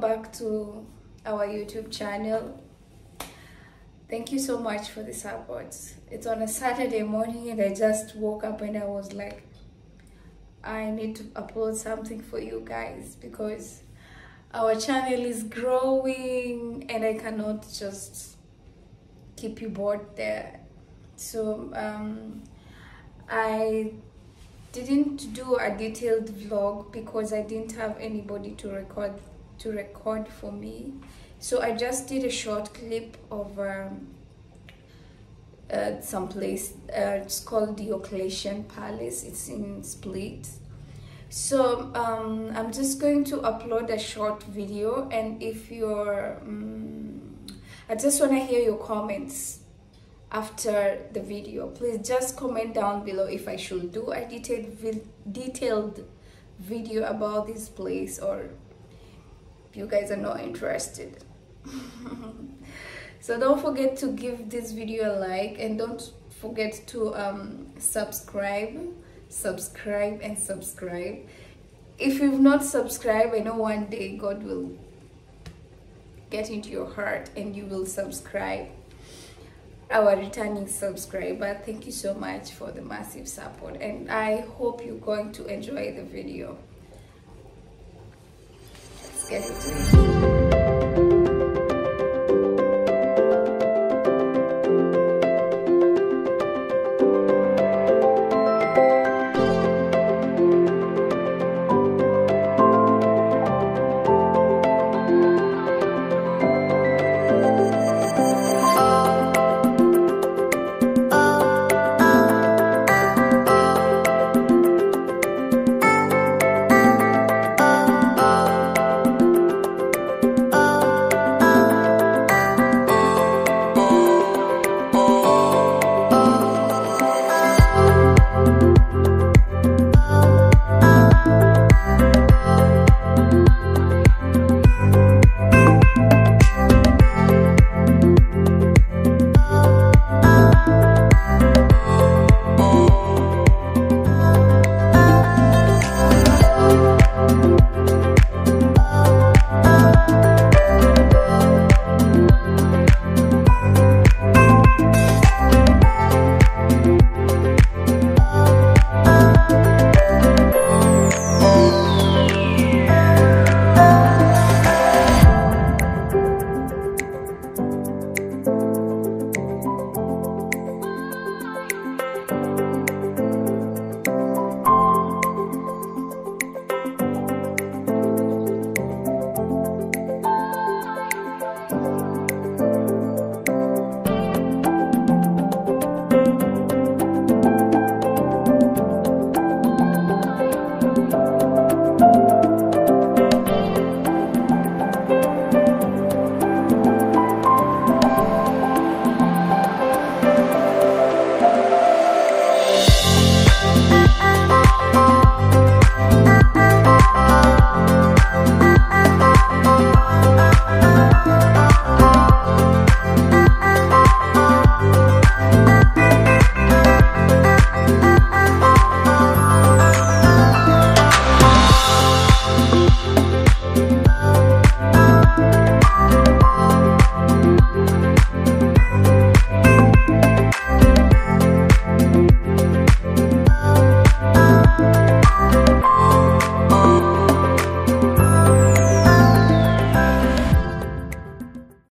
back to our YouTube channel. Thank you so much for the support. It's on a Saturday morning and I just woke up and I was like, I need to upload something for you guys because our channel is growing and I cannot just keep you bored there. So um, I didn't do a detailed vlog because I didn't have anybody to record to record for me. So I just did a short clip of um, uh, some place uh, it's called the Diocletian Palace. It's in Split. So um, I'm just going to upload a short video and if you're um, I just want to hear your comments after the video. Please just comment down below if i should do a detailed detailed video about this place or you guys are not interested. So don't forget to give this video a like and don't forget to um, subscribe subscribe and subscribe. If you've not subscribed i know one day god will get into your heart and you will subscribe. Our returning subscriber thank you so much for the massive support and i hope you're going to enjoy the video yeah.